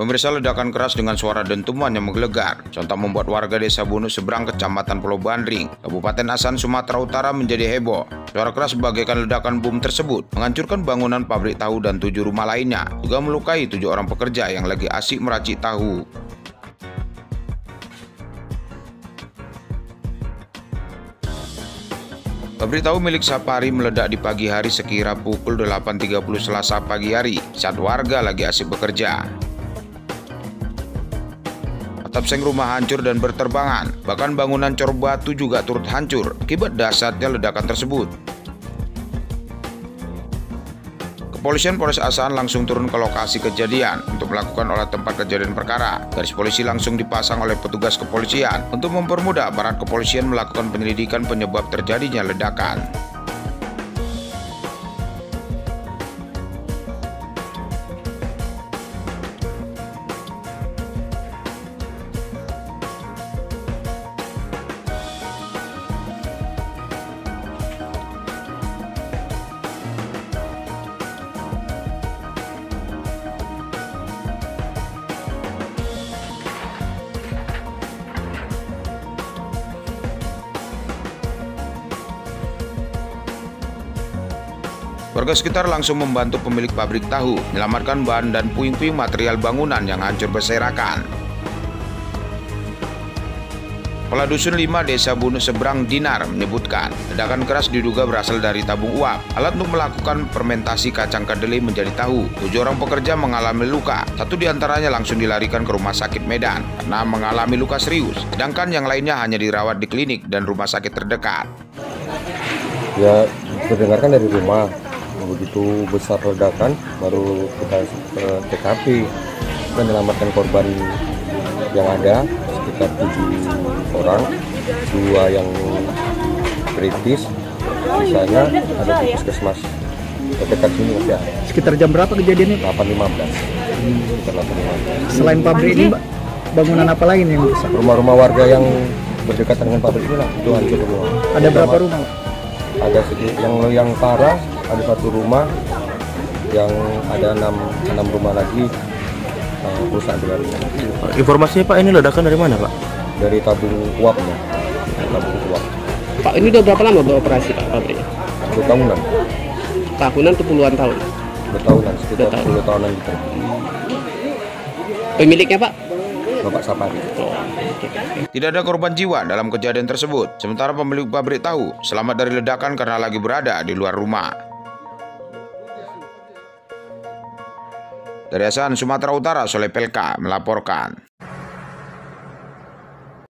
Pemirsa ledakan keras dengan suara dentuman yang menggelegar, contoh membuat warga desa Bunu Seberang, Kecamatan Pulau Bandring, Kabupaten Asan, Sumatera Utara menjadi heboh. Suara keras bagaikan ledakan bom tersebut menghancurkan bangunan pabrik tahu dan tujuh rumah lainnya, juga melukai tujuh orang pekerja yang lagi asik meracik tahu. Pabrik tahu milik Sapari meledak di pagi hari sekira pukul 8.30 Selasa pagi hari saat warga lagi asik bekerja. Atap seng rumah hancur dan berterbangan, bahkan bangunan cor batu juga turut hancur akibat dasarnya ledakan tersebut. Kepolisian Polres Asahan langsung turun ke lokasi kejadian untuk melakukan olah tempat kejadian perkara. Garis polisi langsung dipasang oleh petugas kepolisian untuk mempermudah aparat kepolisian melakukan penyelidikan penyebab terjadinya ledakan. Warga sekitar langsung membantu pemilik pabrik tahu menyelamatkan bahan dan puing-puing material bangunan yang hancur berserakan. Kepala Dusun 5 Desa Bunu Seberang Dinar menyebutkan ledakan keras diduga berasal dari tabung uap. Alat untuk melakukan fermentasi kacang kedelai menjadi tahu. Tujuh orang pekerja mengalami luka. Satu di antaranya langsung dilarikan ke rumah sakit Medan karena mengalami luka serius. Sedangkan yang lainnya hanya dirawat di klinik dan rumah sakit terdekat. Ya, terdengarkan dari rumah begitu besar ledakan baru kita ke TKP dan menyelamatkan korban yang ada sekitar tujuh orang dua yang kritis sisanya ada di puskesmas terdekat sini ada Sekitar jam berapa kejadiannya? 8.15 sekitar 8.15 Selain pabrik ini, bangunan apa lain yang rusak? rumah-rumah warga yang berdekatan dengan pabrik ini lah itu hancur semua Ada berapa rumah? Ada sedikit yang yang parah ada satu rumah yang ada enam enam rumah lagi uh, rusak dengan Informasinya Pak ini ledakan dari mana Pak? dari tabung uapnya tabung uap Pak, ini udah berapa lama beroperasi Pak pabriknya? dua tahunan Tahunan atau puluhan tahun? dua tahunan sekitar tahun. 10 tahunan gitu Pemiliknya Pak? bapak Sapari Tidak ada korban jiwa dalam kejadian tersebut. Sementara pemilik pabrik tahu selamat dari ledakan karena lagi berada di luar rumah. Dari Asahan, Sumatera Utara, Soleh Pelka melaporkan.